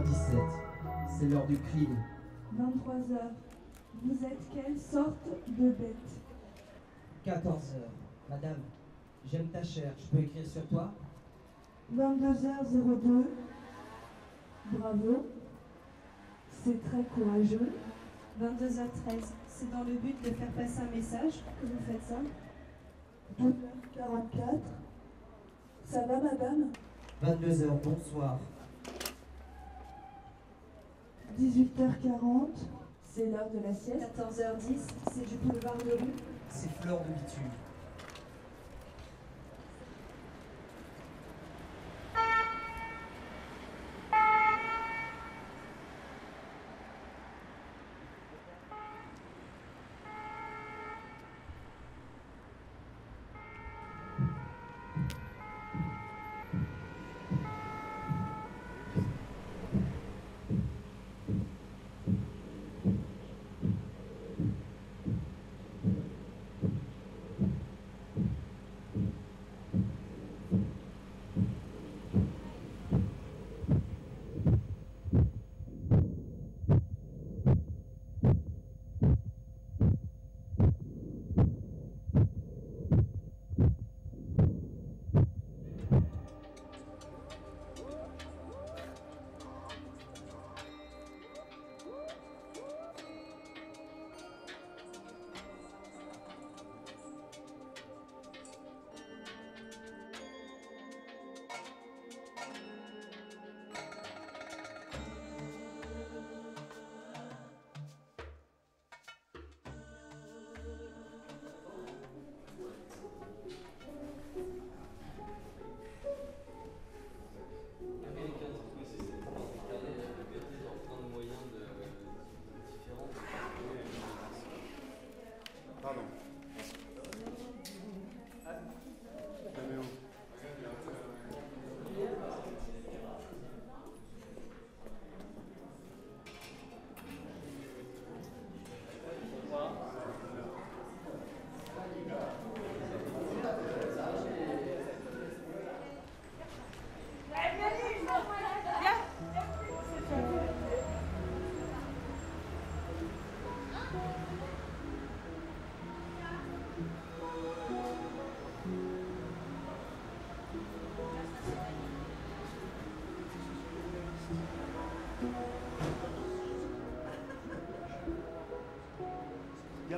22h17. C'est l'heure du crime. 23 heures. Vous êtes quelle sorte de bête? 14 heures. Madame, j'aime ta chair. Je peux écrire sur toi? 22h02. Bravo. C'est très courageux. 22h13. C'est dans le but de faire passer un message que vous faites ça? 12h44. Ça va, madame? 22h, bonsoir. 18h40. C'est l'heure de la sieste. 14h10. C'est du boulevard de rue. C'est fleur de bitume.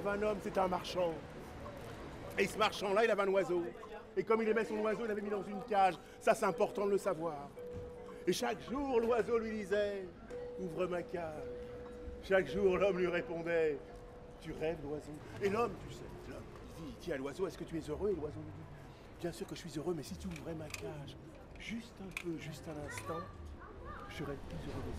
Un homme, c'était un marchand. Et ce marchand-là, il avait un oiseau. Et comme il aimait son oiseau, il l'avait mis dans une cage. Ça, c'est important de le savoir. Et chaque jour, l'oiseau lui disait Ouvre ma cage. Chaque jour, l'homme lui répondait Tu rêves, l'oiseau Et l'homme, tu sais, l'homme, il dit Tiens, l'oiseau, est-ce que tu es heureux? Et l'oiseau lui dit Bien sûr que je suis heureux, mais si tu ouvrais ma cage, juste un peu, juste un instant, je serais plus heureux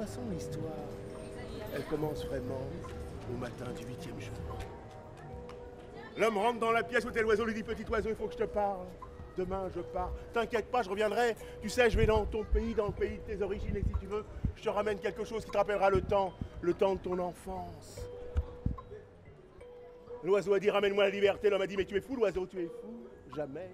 façon, l'histoire, elle commence vraiment au matin du huitième jour. L'homme rentre dans la pièce où tel l'oiseau, lui dit Petit oiseau, il faut que je te parle. Demain, je pars. T'inquiète pas, je reviendrai. Tu sais, je vais dans ton pays, dans le pays de tes origines, et si tu veux, je te ramène quelque chose qui te rappellera le temps, le temps de ton enfance. L'oiseau a dit Ramène-moi la liberté. L'homme a dit Mais tu es fou, l'oiseau, tu es fou. Jamais.